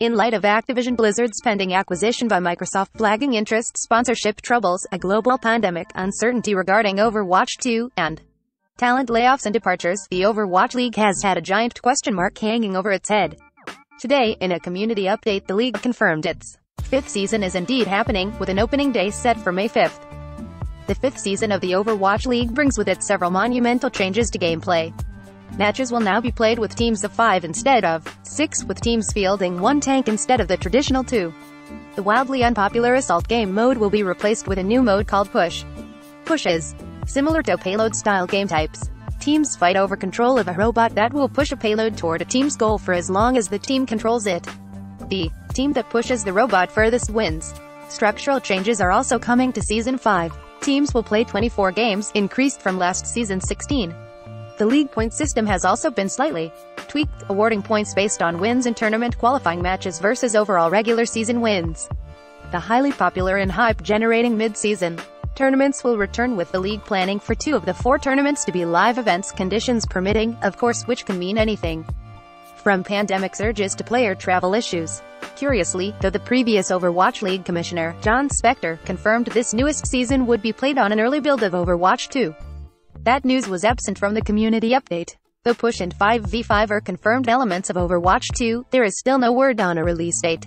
In light of Activision Blizzard's pending acquisition by Microsoft, flagging interest, sponsorship troubles, a global pandemic, uncertainty regarding Overwatch 2, and talent layoffs and departures, the Overwatch League has had a giant question mark hanging over its head. Today, in a community update, the league confirmed its fifth season is indeed happening, with an opening day set for May 5th. The fifth season of the Overwatch League brings with it several monumental changes to gameplay. Matches will now be played with teams of five instead of six, with teams fielding one tank instead of the traditional two. The wildly unpopular Assault game mode will be replaced with a new mode called Push. Push is similar to payload-style game types. Teams fight over control of a robot that will push a payload toward a team's goal for as long as the team controls it. The team that pushes the robot furthest wins. Structural changes are also coming to Season 5. Teams will play 24 games, increased from last season's 16. The league point system has also been slightly tweaked, awarding points based on wins in tournament qualifying matches versus overall regular season wins. The highly popular and hype-generating mid-season tournaments will return with the league planning for two of the four tournaments to be live events conditions permitting, of course which can mean anything. From pandemic surges to player travel issues. Curiously, though the previous Overwatch League commissioner, Jon Spector, confirmed this newest season would be played on an early build of Overwatch 2. That news was absent from the community update. Though Push and 5v5 are confirmed elements of Overwatch 2, there is still no word on a release date.